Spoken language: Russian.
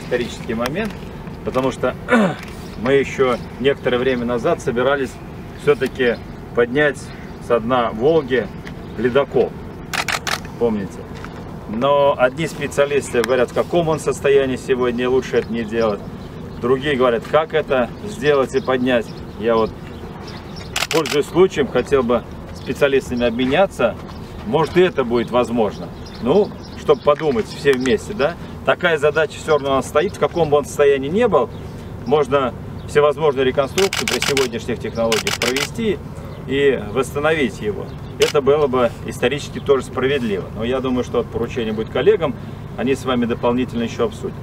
исторический момент, потому что мы еще некоторое время назад собирались все-таки поднять со дна Волги ледокол. Помните? Но одни специалисты говорят, в каком он состоянии сегодня, лучше это не делать. Другие говорят, как это сделать и поднять. Я вот, пользуясь случаем, хотел бы специалистами обменяться. Может и это будет возможно. Ну, чтобы подумать все вместе, да? Такая задача все равно у нас стоит, в каком бы он состоянии не был. Можно всевозможные реконструкции при сегодняшних технологиях провести и восстановить его. Это было бы исторически тоже справедливо. Но я думаю, что поручение будет коллегам, они с вами дополнительно еще обсудят.